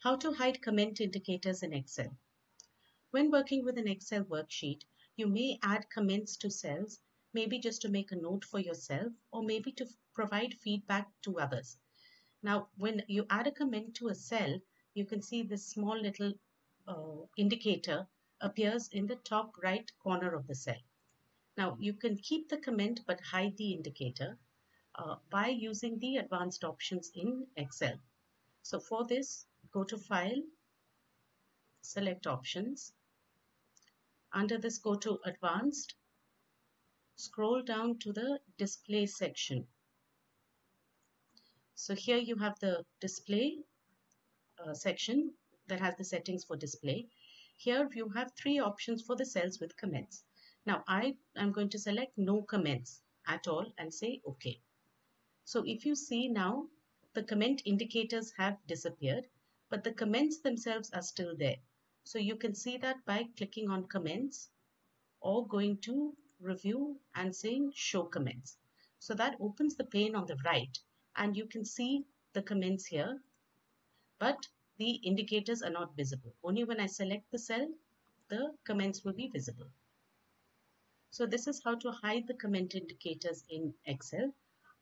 How to hide comment indicators in Excel. When working with an Excel worksheet, you may add comments to cells, maybe just to make a note for yourself or maybe to provide feedback to others. Now, when you add a comment to a cell, you can see this small little uh, indicator appears in the top right corner of the cell. Now, you can keep the comment but hide the indicator uh, by using the advanced options in Excel. So for this, go to File, select Options. Under this, go to Advanced. Scroll down to the Display section. So here you have the Display uh, section that has the settings for display. Here you have three options for the cells with comments. Now I am going to select no comments at all and say OK. So if you see now the comment indicators have disappeared but the comments themselves are still there. So you can see that by clicking on comments or going to review and saying show comments. So that opens the pane on the right and you can see the comments here but the indicators are not visible. Only when I select the cell the comments will be visible. So this is how to hide the comment indicators in Excel.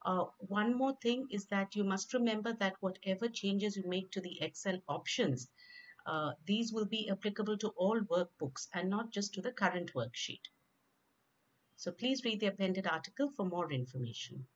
Uh, one more thing is that you must remember that whatever changes you make to the Excel options, uh, these will be applicable to all workbooks and not just to the current worksheet. So please read the appended article for more information.